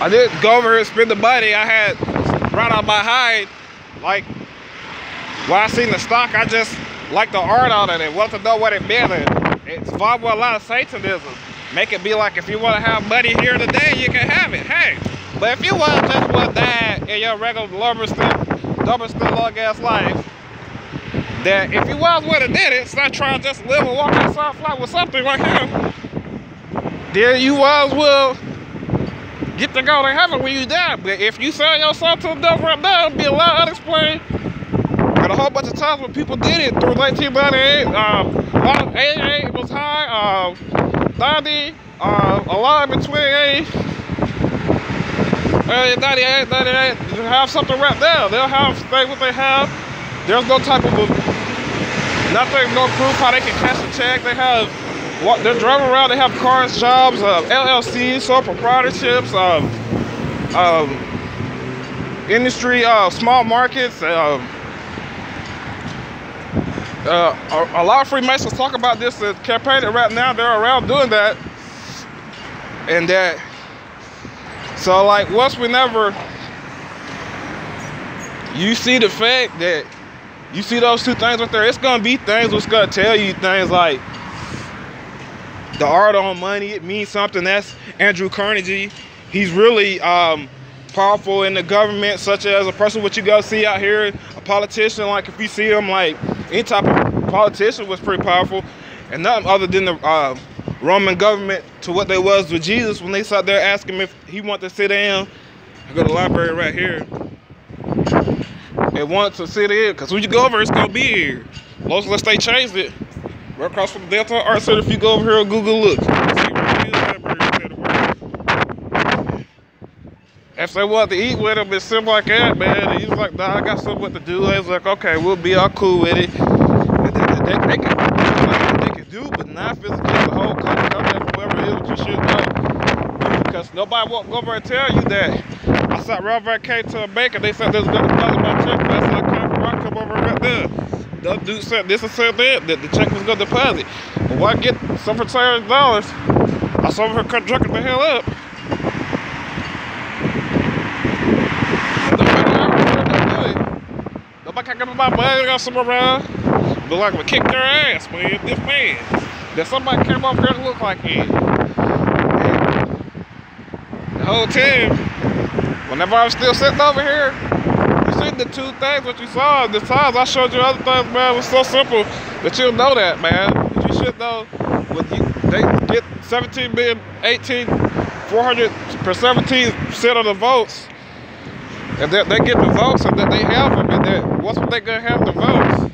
I didn't go over here and spend the money. I had right on my hide. Like, when I seen the stock, I just liked the art on it and wanted to know what it meant. And it's involved with a lot of Satanism. Make it be like if you want to have money here today, you can have it. Hey, but if you want just want that in your regular lumberston, lumberston long ass life, that if you was would have did it, start trying to just live and walk outside fly with something like him, then you was will get to go to heaven when you die. But if you sell yourself to the devil right now, it'll be a lot unexplained. And a whole bunch of times when people did it through 1998, um, uh, 88 was high, um, 90, uh, alive in 28, uh, 98, 98, you have something right there. They'll have things what they have. There's no type of, nothing, no proof how they can cash a check. They have what they're driving around. They have cars, jobs, uh, LLCs, sole proprietorships, um, um, industry, uh, small markets. Uh, uh, a, a, lot of Freemasons talk about this campaign right now. They're around doing that, and that. So, like, once whenever you see the fact that you see those two things right there, it's gonna be things that's gonna tell you things like the art on money, it means something. That's Andrew Carnegie. He's really um, powerful in the government, such as a person what you go see out here, a politician, like if you see him, like any type of politician was pretty powerful. And nothing other than the uh, Roman government to what they was with Jesus when they sat there asking him if he wanted to sit down. I go to the library right here. They want to sit in, because when you go over, it's going to be here. Most unless they changed it. Right across from the Delta Art Center. If you go over here on Google, look. If they want to eat with him and stuff like that, man, he's like, nah, I got something to do. He's like, okay, we'll be all cool with it. And they, they, they, can, they can do, but not physically the whole country, come whoever it is you should know. Because nobody won't go over and tell you that. I saw Robert came to a bank and they said there's going to deposit my check I come from come over right The dude said this and said that, that the check was gonna deposit. But why get some for ten dollars? I saw her cut drunk the hell up. Nobody can get my money, got some around. Look like we kick their ass, man. This man. That somebody came off here to look like him. The whole time, whenever I was still sitting over here, the two things what you saw. The times I showed you other things, man, was so simple that you'll know that, man. You should know when you, they get 17 million, 18, 400 per 17 percent of the votes. And they, they get the votes and that they have them, and that once they gonna have the votes,